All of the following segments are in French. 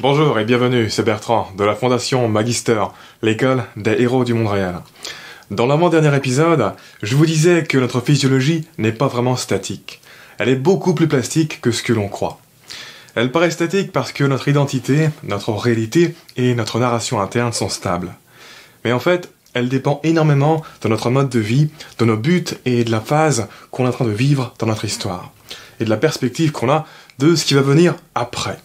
Bonjour et bienvenue, c'est Bertrand de la Fondation Magister, l'école des héros du monde réel. Dans l'avant-dernier épisode, je vous disais que notre physiologie n'est pas vraiment statique. Elle est beaucoup plus plastique que ce que l'on croit. Elle paraît statique parce que notre identité, notre réalité et notre narration interne sont stables. Mais en fait, elle dépend énormément de notre mode de vie, de nos buts et de la phase qu'on est en train de vivre dans notre histoire. Et de la perspective qu'on a de ce qui va venir après.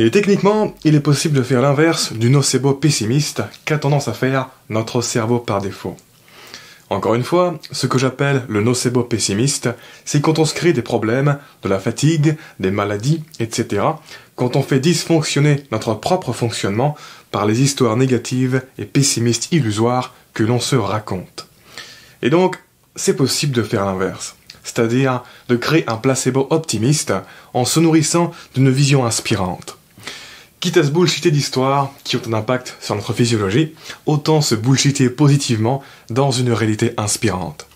Et techniquement, il est possible de faire l'inverse du nocebo pessimiste qu'a tendance à faire notre cerveau par défaut. Encore une fois, ce que j'appelle le nocebo pessimiste, c'est quand on se crée des problèmes, de la fatigue, des maladies, etc., quand on fait dysfonctionner notre propre fonctionnement par les histoires négatives et pessimistes illusoires que l'on se raconte. Et donc, c'est possible de faire l'inverse, c'est-à-dire de créer un placebo optimiste en se nourrissant d'une vision inspirante. Quitte à se bullshiter d'histoires qui ont un impact sur notre physiologie, autant se bullshiter positivement dans une réalité inspirante.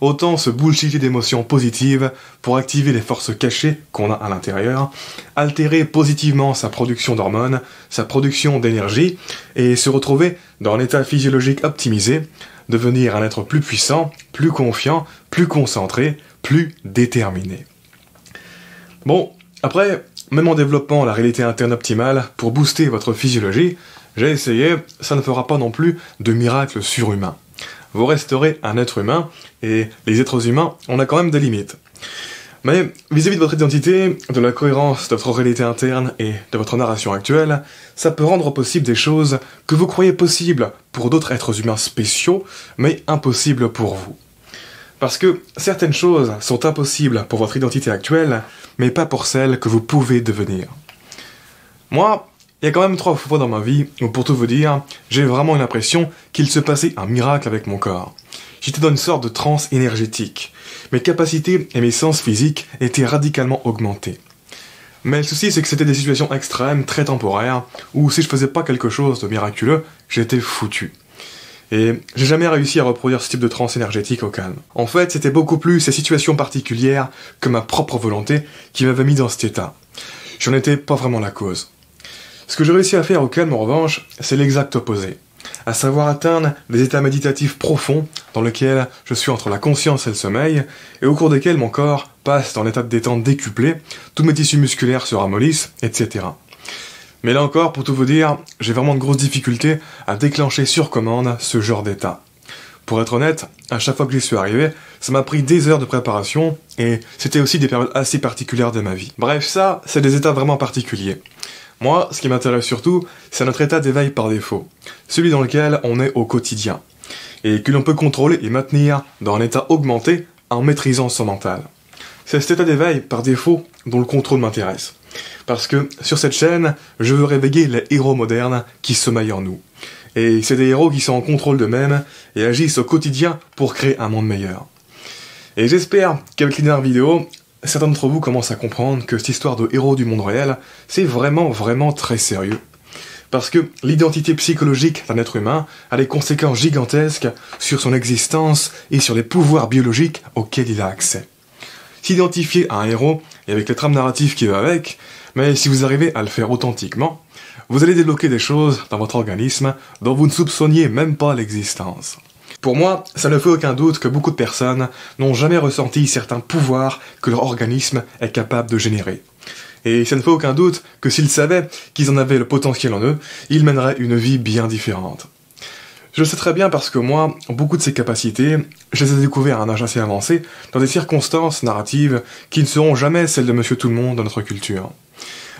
Autant se bullshiter d'émotions positives pour activer les forces cachées qu'on a à l'intérieur, altérer positivement sa production d'hormones, sa production d'énergie, et se retrouver dans un état physiologique optimisé, devenir un être plus puissant, plus confiant, plus concentré, plus déterminé. Bon, après, même en développant la réalité interne optimale pour booster votre physiologie, j'ai essayé, ça ne fera pas non plus de miracle surhumain. Vous resterez un être humain, et les êtres humains, on a quand même des limites. Mais vis-à-vis de votre identité, de la cohérence de votre réalité interne et de votre narration actuelle, ça peut rendre possible des choses que vous croyez possibles pour d'autres êtres humains spéciaux, mais impossibles pour vous. Parce que certaines choses sont impossibles pour votre identité actuelle, mais pas pour celle que vous pouvez devenir. Moi, il y a quand même trois fois dans ma vie où, pour tout vous dire, j'ai vraiment l'impression qu'il se passait un miracle avec mon corps. J'étais dans une sorte de transe énergétique. Mes capacités et mes sens physiques étaient radicalement augmentés. Mais le souci, c'est que c'était des situations extrêmes, très temporaires, où si je faisais pas quelque chose de miraculeux, j'étais foutu. Et j'ai jamais réussi à reproduire ce type de transe énergétique au calme. En fait, c'était beaucoup plus ces situations particulières que ma propre volonté qui m'avait mis dans cet état. J'en étais pas vraiment la cause. Ce que j'ai réussi à faire au calme, en revanche, c'est l'exact opposé. À savoir atteindre des états méditatifs profonds dans lesquels je suis entre la conscience et le sommeil, et au cours desquels mon corps passe dans l'état de détente décuplé, tous mes tissus musculaires se ramollissent, etc. Mais là encore, pour tout vous dire, j'ai vraiment de grosses difficultés à déclencher sur commande ce genre d'état. Pour être honnête, à chaque fois que j'y suis arrivé, ça m'a pris des heures de préparation et c'était aussi des périodes assez particulières de ma vie. Bref, ça, c'est des états vraiment particuliers. Moi, ce qui m'intéresse surtout, c'est notre état d'éveil par défaut, celui dans lequel on est au quotidien, et que l'on peut contrôler et maintenir dans un état augmenté en maîtrisant son mental. C'est cet état d'éveil par défaut dont le contrôle m'intéresse. Parce que sur cette chaîne, je veux réveiller les héros modernes qui sommeillent en nous. Et c'est des héros qui sont en contrôle d'eux-mêmes et agissent au quotidien pour créer un monde meilleur. Et j'espère qu'avec les dernières vidéos, certains d'entre vous commencent à comprendre que cette histoire de héros du monde réel, c'est vraiment, vraiment très sérieux. Parce que l'identité psychologique d'un être humain a des conséquences gigantesques sur son existence et sur les pouvoirs biologiques auxquels il a accès. S'identifier à un héros, et avec les trames narratives qui va avec, mais si vous arrivez à le faire authentiquement, vous allez débloquer des choses dans votre organisme dont vous ne soupçonniez même pas l'existence. Pour moi, ça ne fait aucun doute que beaucoup de personnes n'ont jamais ressenti certains pouvoirs que leur organisme est capable de générer. Et ça ne fait aucun doute que s'ils savaient qu'ils en avaient le potentiel en eux, ils mèneraient une vie bien différente. Je le sais très bien parce que moi, beaucoup de ces capacités, je les ai découvertes à un âge assez avancé, dans des circonstances narratives qui ne seront jamais celles de Monsieur Tout-le-Monde dans notre culture.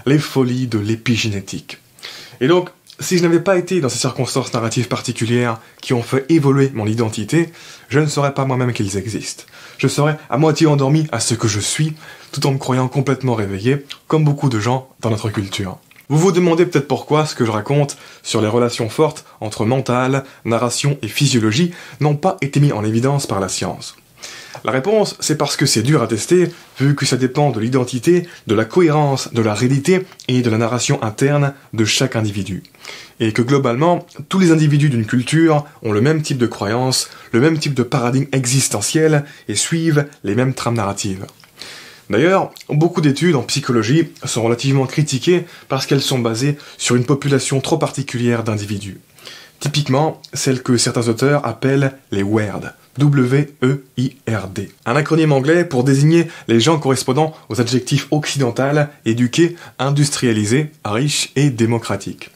Les folies de l'épigénétique. Et donc, si je n'avais pas été dans ces circonstances narratives particulières qui ont fait évoluer mon identité, je ne saurais pas moi-même qu'ils existent. Je serais à moitié endormi à ce que je suis, tout en me croyant complètement réveillé, comme beaucoup de gens dans notre culture. Vous vous demandez peut-être pourquoi ce que je raconte sur les relations fortes entre mental, narration et physiologie n'ont pas été mis en évidence par la science. La réponse, c'est parce que c'est dur à tester, vu que ça dépend de l'identité, de la cohérence, de la réalité et de la narration interne de chaque individu. Et que globalement, tous les individus d'une culture ont le même type de croyance, le même type de paradigme existentiel et suivent les mêmes trames narratives. D'ailleurs, beaucoup d'études en psychologie sont relativement critiquées parce qu'elles sont basées sur une population trop particulière d'individus. Typiquement, celle que certains auteurs appellent les WEIRD, W-E-I-R-D. Un acronyme anglais pour désigner les gens correspondant aux adjectifs occidental, éduqué, industrialisé, riche et démocratique.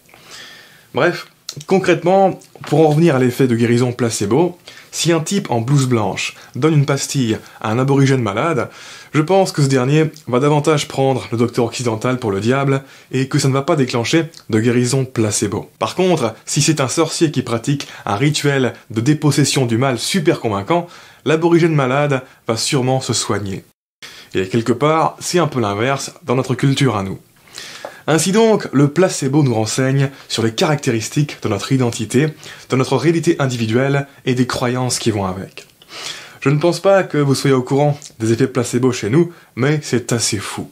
Bref, concrètement, pour en revenir à l'effet de guérison placebo, si un type en blouse blanche donne une pastille à un aborigène malade, je pense que ce dernier va davantage prendre le docteur occidental pour le diable et que ça ne va pas déclencher de guérison placebo. Par contre, si c'est un sorcier qui pratique un rituel de dépossession du mal super convaincant, l'aborigène malade va sûrement se soigner. Et quelque part, c'est un peu l'inverse dans notre culture à nous. Ainsi donc, le placebo nous renseigne sur les caractéristiques de notre identité, de notre réalité individuelle et des croyances qui vont avec. Je ne pense pas que vous soyez au courant des effets placebo chez nous, mais c'est assez fou.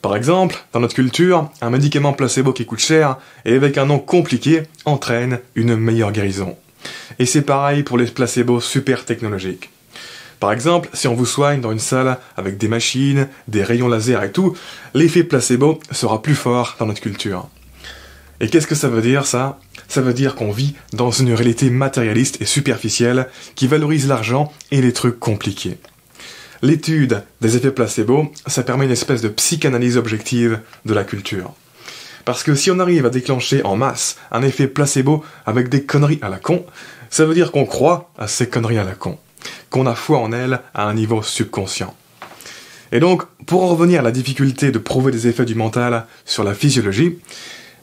Par exemple, dans notre culture, un médicament placebo qui coûte cher et avec un nom compliqué entraîne une meilleure guérison. Et c'est pareil pour les placebos super technologiques. Par exemple, si on vous soigne dans une salle avec des machines, des rayons laser et tout, l'effet placebo sera plus fort dans notre culture. Et qu'est-ce que ça veut dire ça? Ça veut dire qu'on vit dans une réalité matérialiste et superficielle qui valorise l'argent et les trucs compliqués. L'étude des effets placebo, ça permet une espèce de psychanalyse objective de la culture. Parce que si on arrive à déclencher en masse un effet placebo avec des conneries à la con, ça veut dire qu'on croit à ces conneries à la con qu'on a foi en elle à un niveau subconscient. Et donc, pour en revenir à la difficulté de prouver des effets du mental sur la physiologie,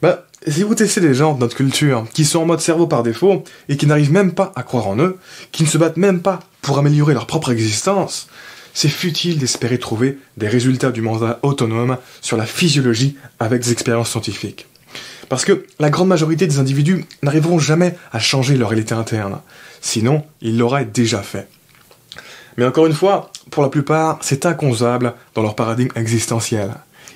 bah, si vous testez des gens de notre culture qui sont en mode cerveau par défaut et qui n'arrivent même pas à croire en eux, qui ne se battent même pas pour améliorer leur propre existence, c'est futile d'espérer trouver des résultats du mental autonome sur la physiologie avec des expériences scientifiques. Parce que la grande majorité des individus n'arriveront jamais à changer leur réalité interne. Sinon, ils l'auraient déjà fait. Mais encore une fois, pour la plupart, c'est inconcevable dans leur paradigme existentiel.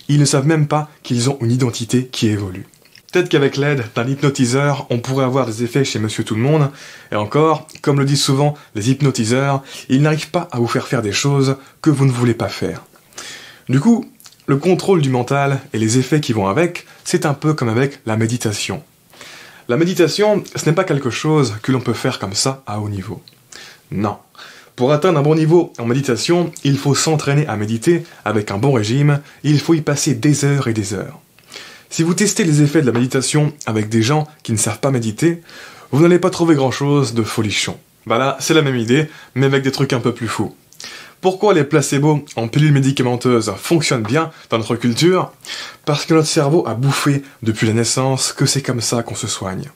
Ils ne savent même pas qu'ils ont une identité qui évolue. Peut-être qu'avec l'aide d'un hypnotiseur, on pourrait avoir des effets chez Monsieur Tout le Monde, et encore, comme le disent souvent les hypnotiseurs, ils n'arrivent pas à vous faire faire des choses que vous ne voulez pas faire. Du coup, le contrôle du mental et les effets qui vont avec, c'est un peu comme avec la méditation. La méditation, ce n'est pas quelque chose que l'on peut faire comme ça à haut niveau. Non. Pour atteindre un bon niveau en méditation, il faut s'entraîner à méditer avec un bon régime, il faut y passer des heures et des heures. Si vous testez les effets de la méditation avec des gens qui ne savent pas méditer, vous n'allez pas trouver grand-chose de folichon. Bah là, c'est la même idée, mais avec des trucs un peu plus fous. Pourquoi les placebos en pilules médicamenteuses fonctionnent bien dans notre culture? Parce que notre cerveau a bouffé depuis la naissance que c'est comme ça qu'on se soigne.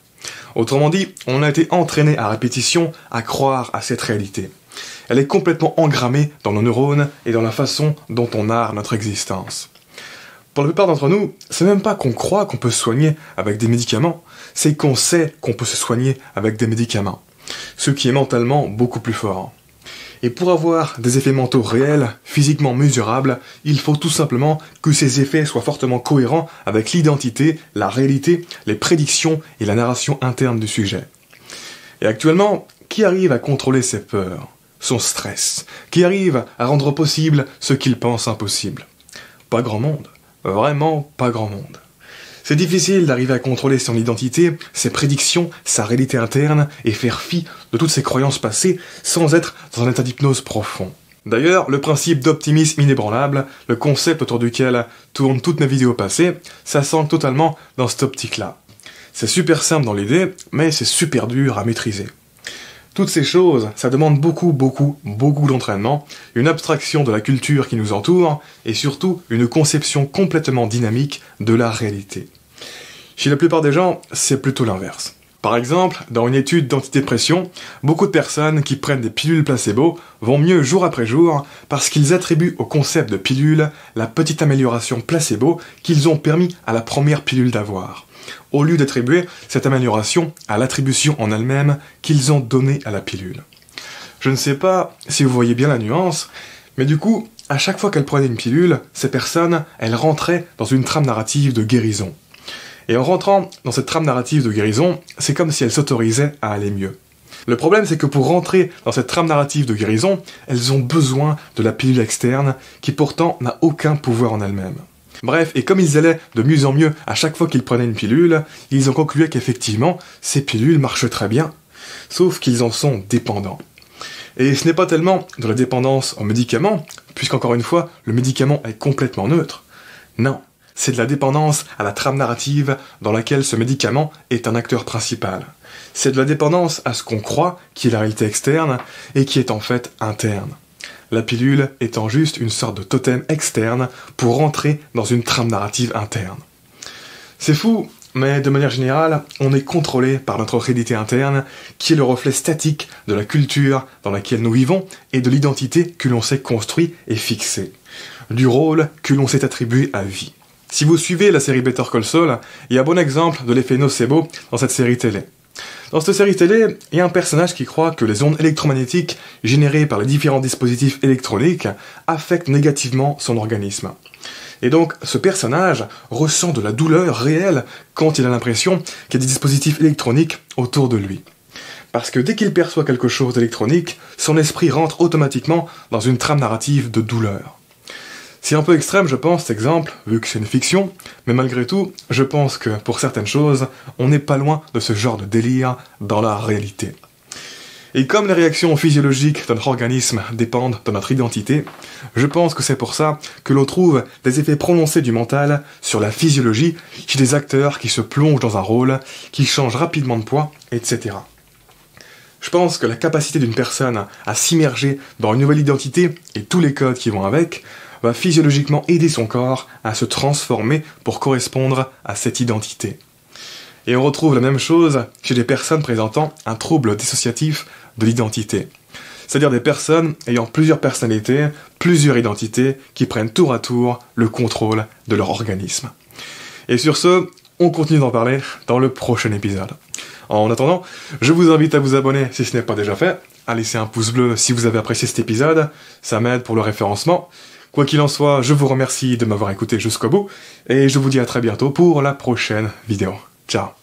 Autrement dit, on a été entraîné à répétition à croire à cette réalité. Elle est complètement engrammée dans nos neurones et dans la façon dont on narre notre existence. Pour la plupart d'entre nous, c'est même pas qu'on croit qu'on peut se soigner avec des médicaments, c'est qu'on sait qu'on peut se soigner avec des médicaments. Ce qui est mentalement beaucoup plus fort. Et pour avoir des effets mentaux réels, physiquement mesurables, il faut tout simplement que ces effets soient fortement cohérents avec l'identité, la réalité, les prédictions et la narration interne du sujet. Et actuellement, qui arrive à contrôler ses peurs, son stress, qui arrive à rendre possible ce qu'il pense impossible Pas grand monde. Vraiment pas grand monde. C'est difficile d'arriver à contrôler son identité, ses prédictions, sa réalité interne et faire fi de toutes ses croyances passées sans être dans un état d'hypnose profond. D'ailleurs, le principe d'optimisme inébranlable, le concept autour duquel tournent toutes mes vidéos passées, ça totalement dans cette optique-là. C'est super simple dans l'idée, mais c'est super dur à maîtriser. Toutes ces choses, ça demande beaucoup, beaucoup, beaucoup d'entraînement, une abstraction de la culture qui nous entoure, et surtout une conception complètement dynamique de la réalité. Chez la plupart des gens, c'est plutôt l'inverse. Par exemple, dans une étude d'antidépression, beaucoup de personnes qui prennent des pilules placebo vont mieux jour après jour parce qu'ils attribuent au concept de pilule la petite amélioration placebo qu'ils ont permis à la première pilule d'avoir au lieu d'attribuer cette amélioration à l'attribution en elle-même qu'ils ont donnée à la pilule. Je ne sais pas si vous voyez bien la nuance, mais du coup, à chaque fois qu'elles prenaient une pilule, ces personnes, elles rentraient dans une trame narrative de guérison. Et en rentrant dans cette trame narrative de guérison, c'est comme si elles s'autorisaient à aller mieux. Le problème, c'est que pour rentrer dans cette trame narrative de guérison, elles ont besoin de la pilule externe, qui pourtant n'a aucun pouvoir en elle-même. Bref, et comme ils allaient de mieux en mieux à chaque fois qu'ils prenaient une pilule, ils ont conclu qu'effectivement, ces pilules marchent très bien, sauf qu'ils en sont dépendants. Et ce n'est pas tellement de la dépendance aux médicaments, puisqu'encore une fois, le médicament est complètement neutre. Non, c'est de la dépendance à la trame narrative dans laquelle ce médicament est un acteur principal. C'est de la dépendance à ce qu'on croit qui est la réalité externe et qui est en fait interne. La pilule étant juste une sorte de totem externe pour rentrer dans une trame narrative interne. C'est fou, mais de manière générale, on est contrôlé par notre réalité interne, qui est le reflet statique de la culture dans laquelle nous vivons et de l'identité que l'on s'est construit et fixée, du rôle que l'on s'est attribué à vie. Si vous suivez la série Better Call Saul, il y a bon exemple de l'effet nocebo dans cette série télé. Dans cette série télé, il y a un personnage qui croit que les ondes électromagnétiques générées par les différents dispositifs électroniques affectent négativement son organisme. Et donc, ce personnage ressent de la douleur réelle quand il a l'impression qu'il y a des dispositifs électroniques autour de lui. Parce que dès qu'il perçoit quelque chose d'électronique, son esprit rentre automatiquement dans une trame narrative de douleur. C'est un peu extrême, je pense, cet exemple, vu que c'est une fiction, mais malgré tout, je pense que pour certaines choses, on n'est pas loin de ce genre de délire dans la réalité. Et comme les réactions physiologiques de notre organisme dépendent de notre identité, je pense que c'est pour ça que l'on trouve des effets prononcés du mental sur la physiologie chez des acteurs qui se plongent dans un rôle, qui changent rapidement de poids, etc. Je pense que la capacité d'une personne à s'immerger dans une nouvelle identité et tous les codes qui vont avec va physiologiquement aider son corps à se transformer pour correspondre à cette identité. Et on retrouve la même chose chez des personnes présentant un trouble dissociatif de l'identité. C'est-à-dire des personnes ayant plusieurs personnalités, plusieurs identités, qui prennent tour à tour le contrôle de leur organisme. Et sur ce, on continue d'en parler dans le prochain épisode. En attendant, je vous invite à vous abonner si ce n'est pas déjà fait, à laisser un pouce bleu si vous avez apprécié cet épisode, ça m'aide pour le référencement. Quoi qu'il en soit, je vous remercie de m'avoir écouté jusqu'au bout, et je vous dis à très bientôt pour la prochaine vidéo. Ciao